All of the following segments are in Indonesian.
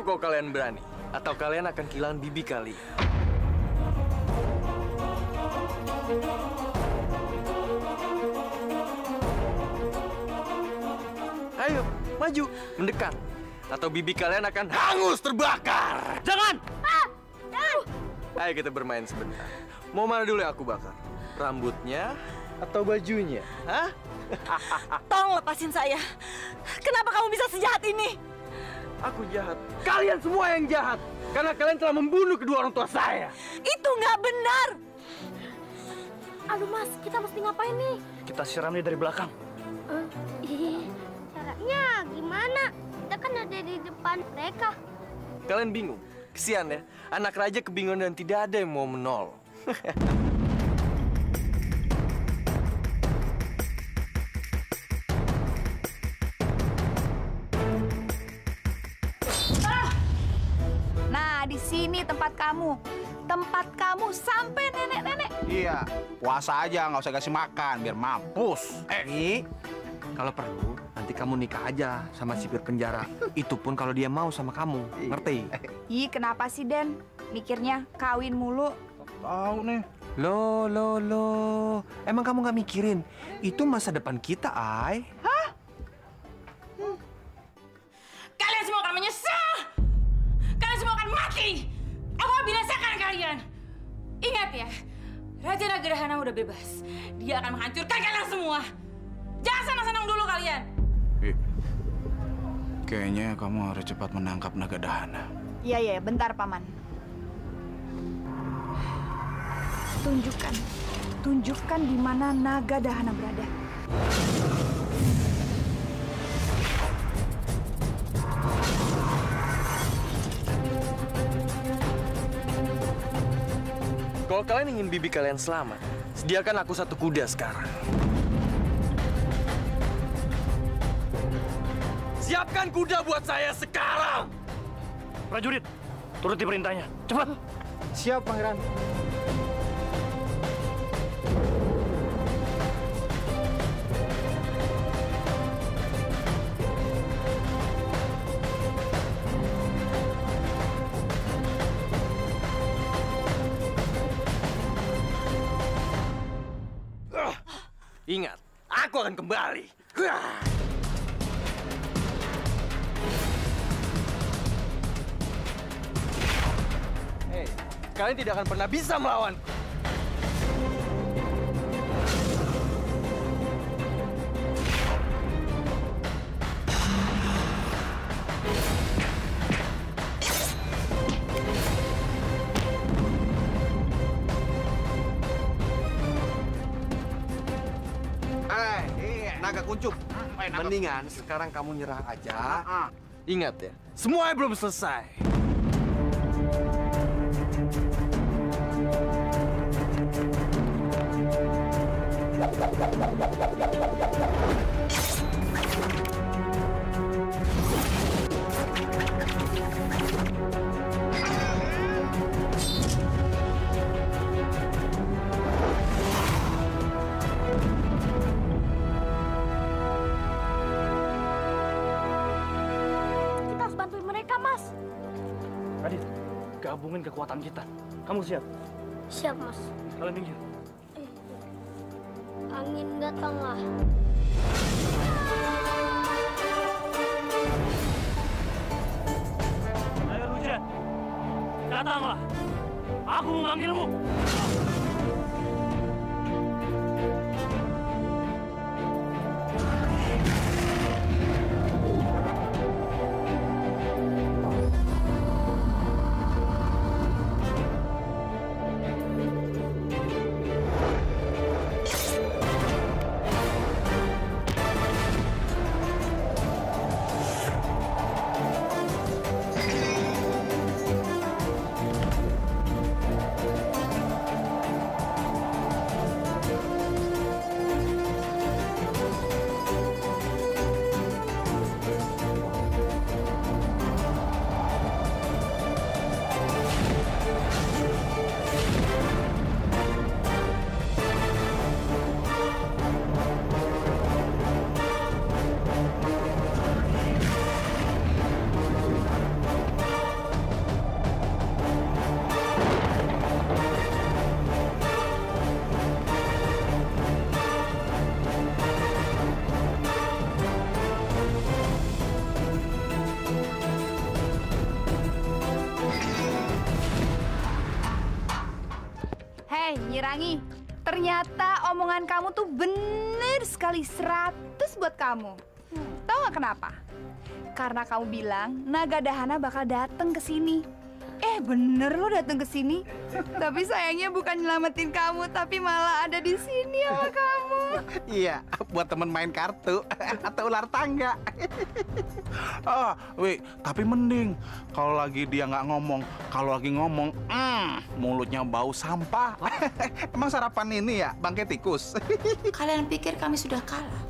aku kalau kalian berani. Atau kalian akan kehilangan bibi kali. Ayo, maju, mendekat. Atau bibi kalian akan hangus terbakar. Jangan! Ayo kita bermain sebentar. Mau mana dulu yang aku bakar? Rambutnya atau bajunya? Hah? Tolong lepasin saya. Kenapa kamu bisa sejahat ini? Aku jahat. Kalian semua yang jahat. Karena kalian telah membunuh kedua orang tua saya. Itu nggak benar. Aduh mas, kita mesti ngapain nih? Kita siram dia dari belakang. Ih, caranya gimana? Kita kan ada di depan mereka. Kalian bingung? Kesian ya, anak raja kebingungan dan tidak ada yang mau menolong. tempat kamu. Tempat kamu sampai nenek-nenek. Iya, puasa aja nggak usah kasih makan biar mampus. Eh, Nih, kalau perlu nanti kamu nikah aja sama sipir penjara. Itu pun kalau dia mau sama kamu, ngerti? Ih, kenapa sih, Den? Mikirnya kawin mulu. tahu nih. Lo, lo, lo. Emang kamu nggak mikirin? Itu masa depan kita, Ay. Kalian Ingat ya, Raja Nagarahana udah bebas. Dia akan menghancurkan kalian semua. Jangan senang-senang dulu kalian. Ih, Kayaknya kamu harus cepat menangkap naga dahana. Iya, iya, bentar, Paman. Tunjukkan. Tunjukkan di mana naga dahana berada. Kalau kalian ingin bibi kalian selamat, sediakan aku satu kuda sekarang. Siapkan kuda buat saya sekarang! Prajurit, turuti perintahnya. Cepat! Siap, Pangeran. Ingat, aku akan kembali. Hei, kalian tidak akan pernah bisa melawan. Naga kuncup. Mendingan sekarang kamu nyerah aja. Ingat ya, semuanya belum selesai. Gabungin kekuatan kita. Kamu siap? Siap mas. Kalian minggir. Angin datanglah. Ayo hujan, datanglah. Aku memanggilmu. Eh, Nyirangi, ternyata omongan kamu tuh bener sekali 100 buat kamu. Tahu nggak kenapa? Karena kamu bilang naga dahana bakal datang ke sini. Eh, bener lo datang ke sini. tapi sayangnya bukan nyelamatin kamu, tapi malah ada di sini sama kamu. Iya, buat temen main kartu atau ular tangga. ah, wih, tapi mending kalau lagi dia nggak ngomong. Kalau lagi ngomong, mm, mulutnya bau sampah. Emang sarapan ini ya, bangke tikus. Kalian pikir kami sudah kalah?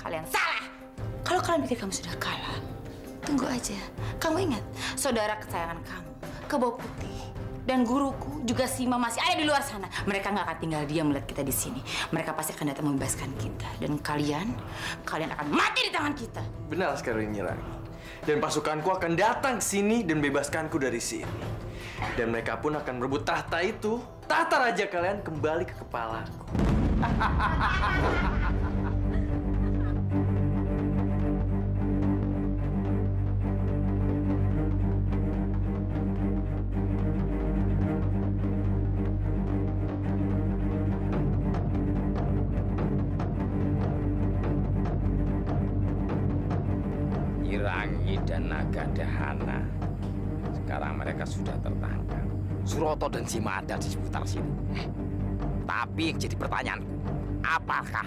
Kalian salah. Kalau kalian pikir kami sudah kalah, tunggu aja. Kamu ingat, saudara kesayangan kamu, Kebo Putih, dan guruku juga Sima masih ada di luar sana. Mereka nggak akan tinggal diam melihat kita di sini. Mereka pasti akan datang membebaskan kita. Dan kalian, kalian akan mati di tangan kita. Benar sekali Nyirangi. Dan pasukanku akan datang ke sini dan bebaskanku dari sini. Dan mereka pun akan merebut tahta itu. Tahta raja kalian kembali ke kepalaku. dan Naga Dahana. Sekarang mereka sudah tertangkap. Suroto dan Sima ada di seputar sini. Tapi yang jadi pertanyaanku, apakah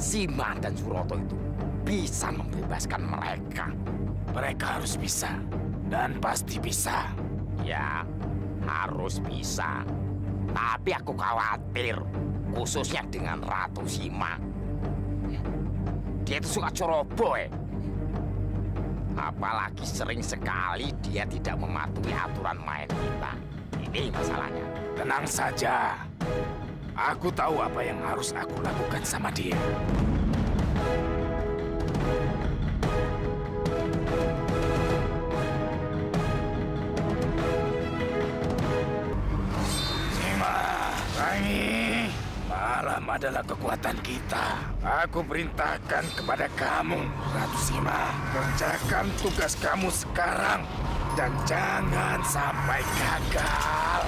Sima dan Suroto itu bisa membebaskan mereka? Mereka harus bisa, dan pasti bisa. Ya, harus bisa. Tapi aku khawatir, khususnya dengan Ratu Sima. Dia itu suka ceroboh, eh. Apalagi sering sekali dia tidak mematuhi aturan main kita. Ini masalahnya. Tenang saja. Aku tahu apa yang harus aku lakukan sama dia. Adalah kekuatan kita. Aku perintahkan kepada kamu, Ratu Sima, kerjakan tugas kamu sekarang dan jangan sampai gagal.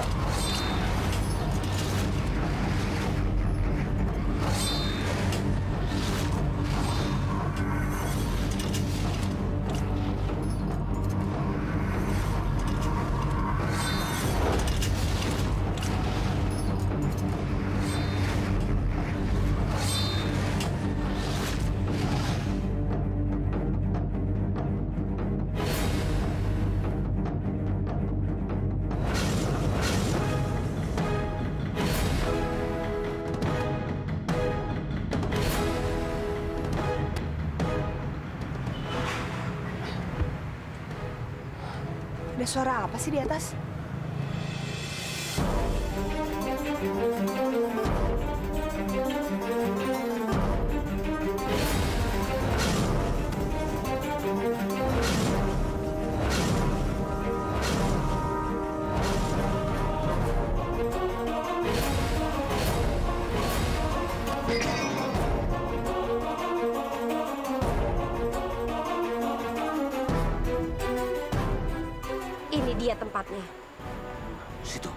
Ada suara apa sih di atas? Ini dia tempatnya. Situ.